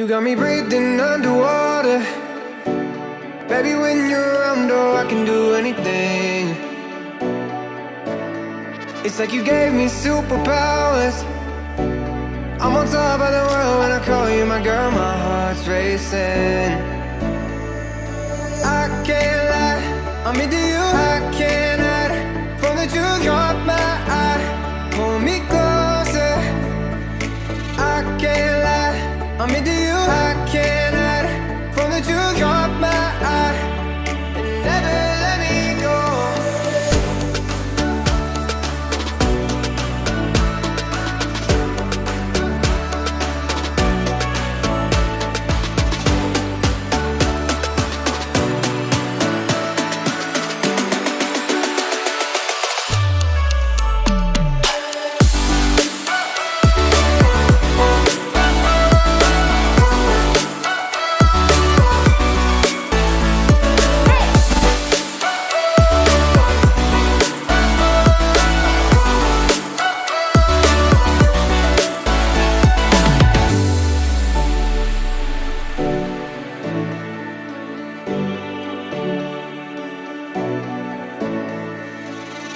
You got me breathing underwater. Baby, when you're around, oh, I can do anything. It's like you gave me superpowers. I'm on top of the world when I call you my girl, my heart's racing. I can't lie, I'm into you. I can't hide from the truth. Caught my eye, pull me closer. I can't I'm into you.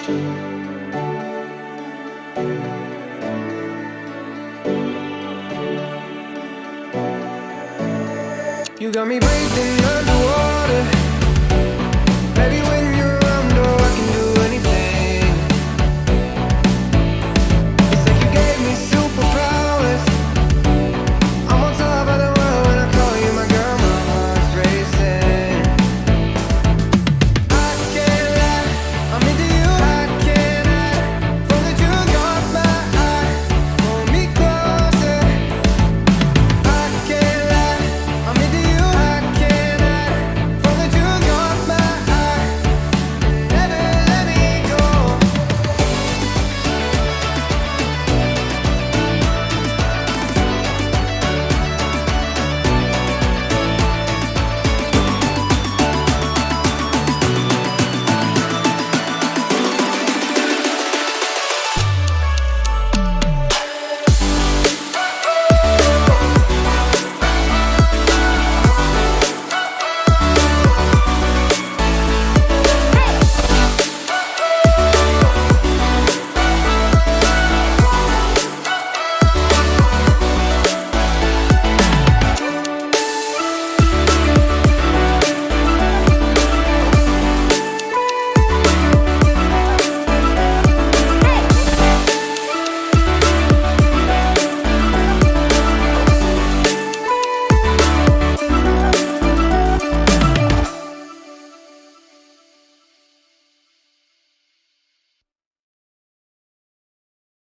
You got me breathing underwater.